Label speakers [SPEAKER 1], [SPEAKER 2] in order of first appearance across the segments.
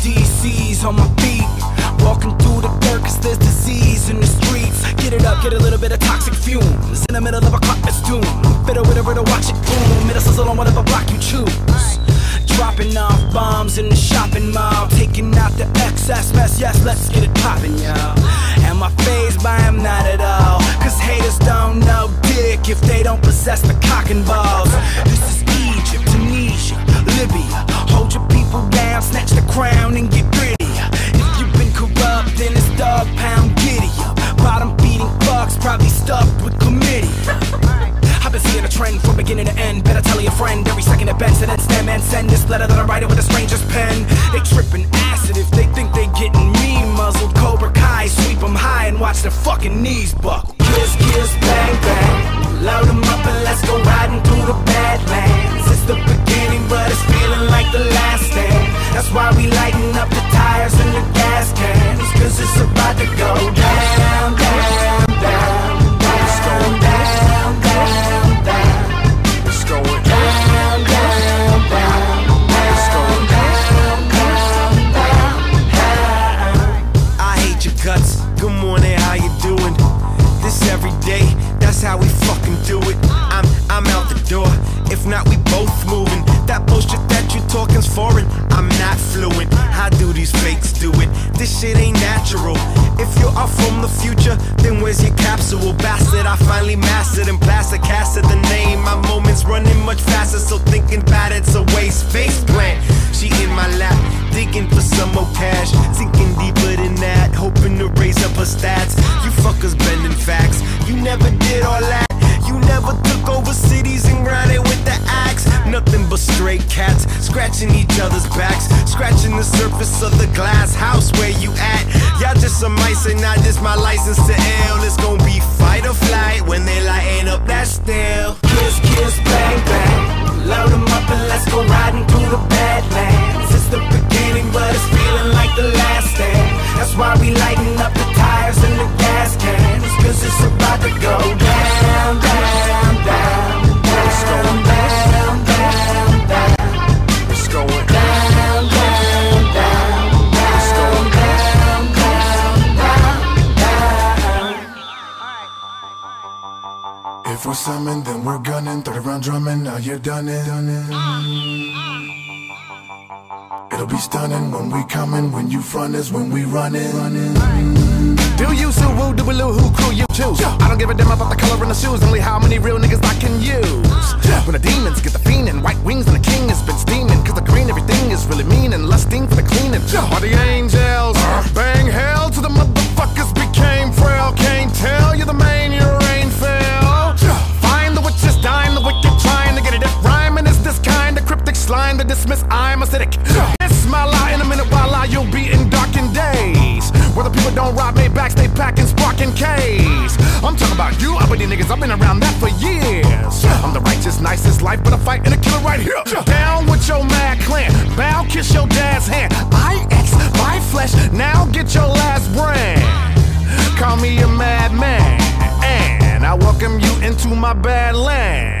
[SPEAKER 1] DC's on my feet. Walking through the dirt cause there's disease in the streets. Get it up, get a little bit of toxic fumes. In the middle of a clock that's doomed. Fiddle with a riddle, watch it boom. Middle sizzle on whatever block you choose. Dropping off bombs in the shopping mall. Taking out the excess mess, yes, let's get it poppin', y'all. Am I phased by him? Not at all. Cause haters don't know dick if they don't possess the cock and balls. This letter that I'm writing with a stranger's pen. They tripping acid if they think they getting me muzzled. Cobra Kai, sweep 'em high and watch their fucking knees buckle. Kiss, kiss, bang,
[SPEAKER 2] Good morning, how you doing? This every day, that's how we fucking do it. I'm I'm out the door. If not, we both moving. That bullshit that you talking's foreign. I'm not fluent. How do these fakes do it? This shit ain't natural. If you are from the future, then where's your capsule? Bastard, I finally mastered and plastic casted the name. My moments running much faster, so thinking about it's a waste. Face plant. She in my lap, digging for some more cash. Stats. You fuckers bending facts. You never did all that. You never took over cities and grinded with the axe. Nothing but stray cats scratching each other's backs, scratching the surface of the glass house where you at. Y'all just some mice and not just my license to ill. It's gonna be fight or flight when they lighten up that still.
[SPEAKER 1] Kiss, kiss, bang, bang. Load
[SPEAKER 3] If we're summoned, then we're gunning. Third round drumming, now you're done it. It'll be stunning when we coming. When you front is when we running.
[SPEAKER 4] Do you so woo do woo who crew you choose? I don't give a damn about the color in the shoes, only how many real niggas I can use. When the demons get the fiendin', white wings and the king has been steaming. Cause the green everything is really mean and lusting for the cleaning. Are the dismiss, I'm acidic. This my lie in a minute while I you'll be in darkened days. Where the people don't rob me back, stay packing, sparking K's. I'm talking about you, uppity niggas, I've been around that for years. I'm the righteous, nicest life, but I'm fighting a killer right here. Down with your mad clan, bow, kiss your dad's hand. I X, my flesh, now get your last brand. Call me a madman, and I welcome you into my bad land.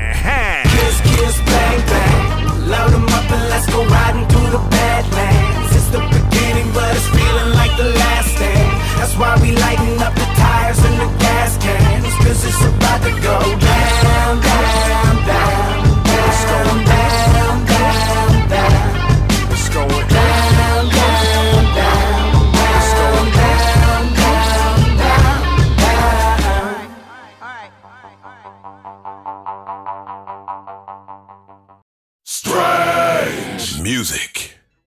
[SPEAKER 4] music.